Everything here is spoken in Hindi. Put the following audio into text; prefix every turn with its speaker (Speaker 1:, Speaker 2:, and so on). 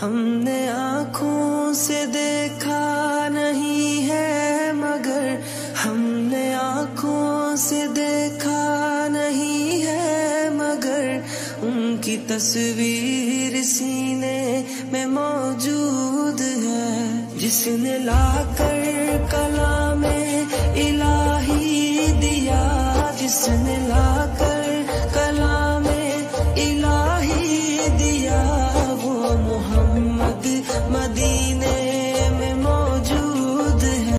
Speaker 1: हमने आँखों से देखा नहीं है, मगर हमने आँखों से देखा नहीं है, मगर उनकी तस्वीर सीने में मौजूद है। जिसने लाकर कला में इलाही दिया, जिसने लाकर